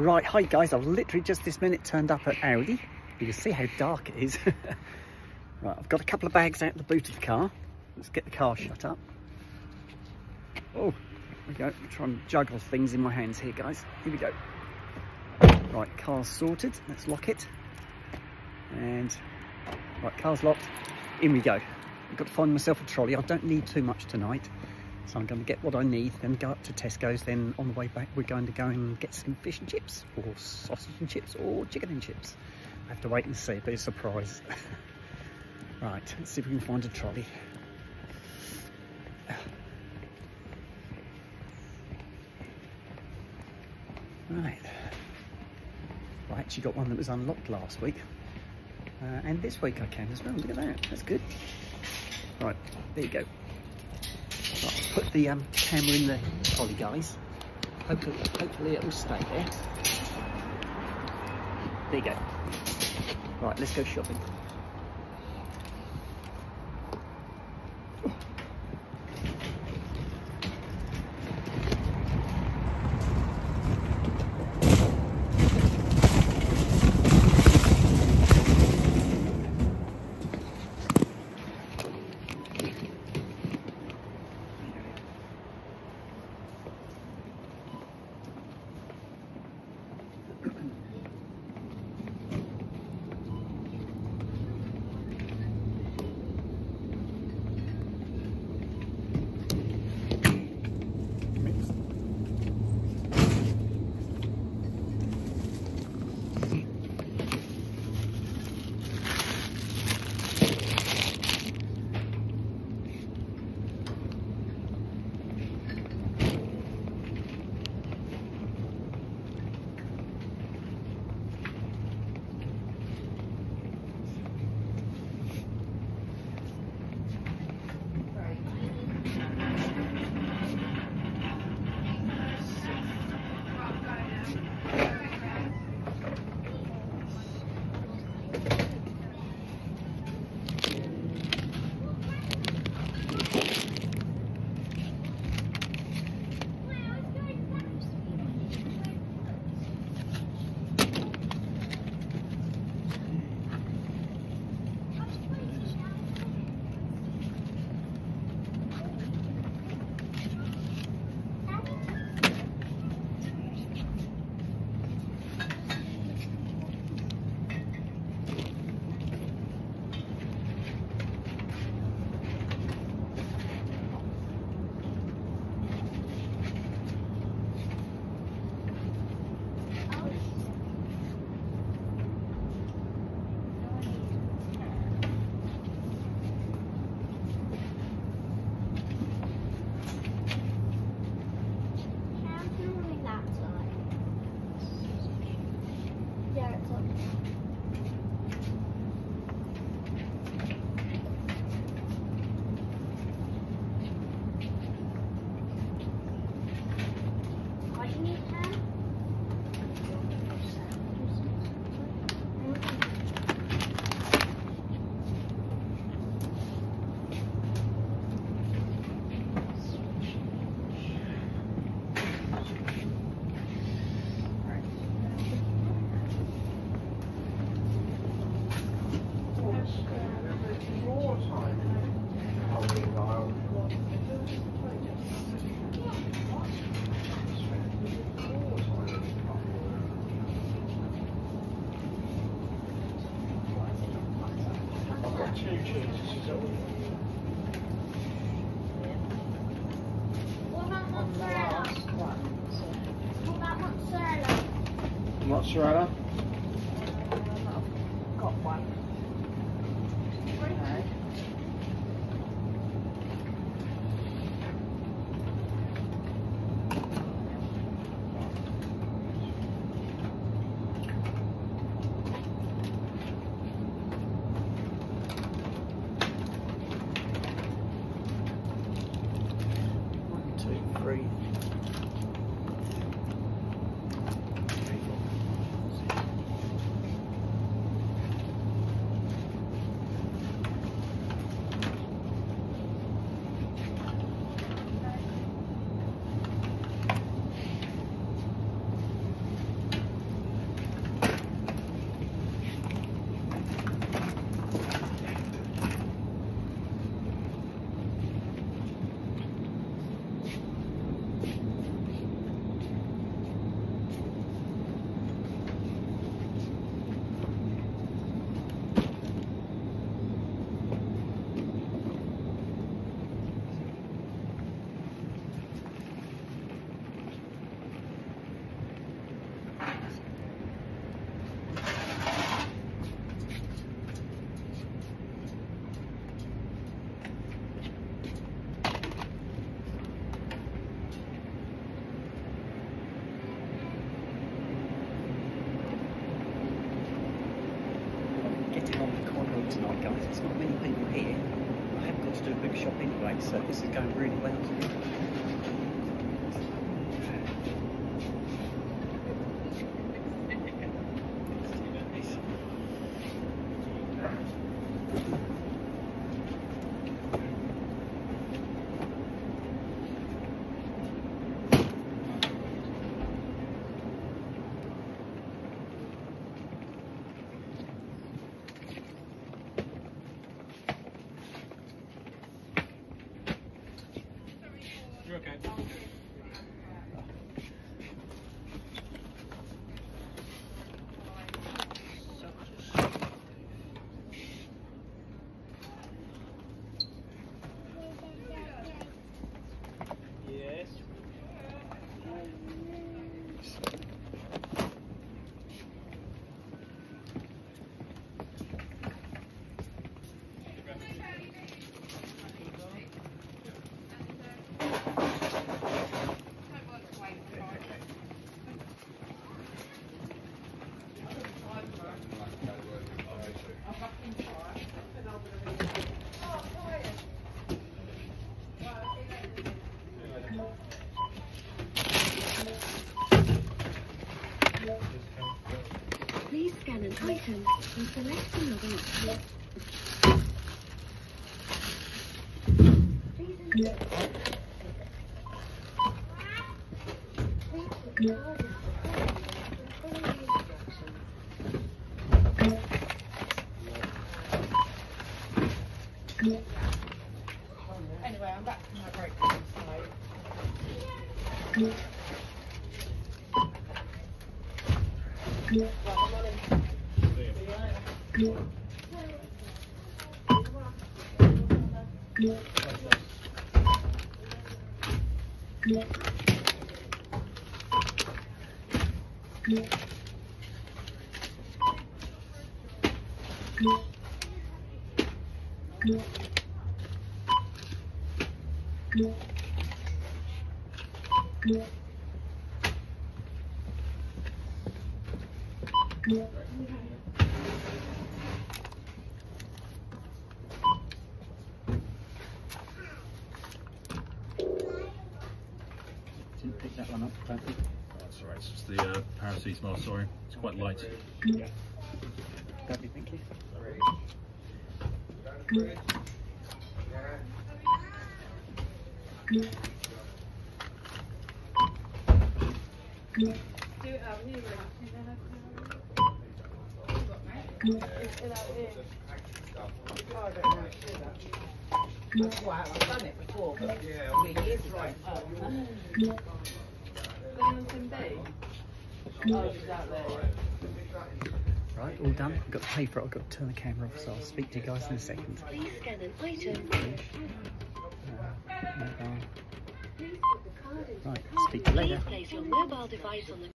Right, hi guys, I've literally just this minute turned up at ALDI. You can see how dark it is. right, I've got a couple of bags out of the boot of the car. Let's get the car shut up. Oh, we go. Try and juggle things in my hands here, guys. Here we go. Right, car's sorted. Let's lock it. And, right, car's locked. In we go. I've got to find myself a trolley. I don't need too much tonight. So I'm going to get what I need, then go up to Tesco's. Then on the way back, we're going to go and get some fish and chips, or sausage and chips, or chicken and chips. I have to wait and see, but it's a surprise. right, let's see if we can find a trolley. Right. I actually got one that was unlocked last week. Uh, and this week I can as well. Look at that. That's good. Right, there you go. Put the um, camera in the trolley, guys. Hopefully, hopefully it will stay there. There you go. Right, let's go shopping. What mozzarella? Got one. Okay. One, two, tonight, guys. There's not many people here. I haven't got to do a big shop anyway, so this is going really well. You're okay. Yes. Please scan an item and select option. The the instructions. Anyway, I'm back from my break room, so. Right, I'm on in. See you later. Didn't pick that one up, don't think. That's all right. It's the uh, paracetamol. Sorry, it's quite light. Yeah. Lovely, thank you. Wow, I've done it before, but it is right. Right, all done. I've got to pay for it. I've got to turn the camera off, so I'll speak to you guys in a second. Please scan an item. Uh. Please put the card into Right, the speak to you later. Please place your mobile device on the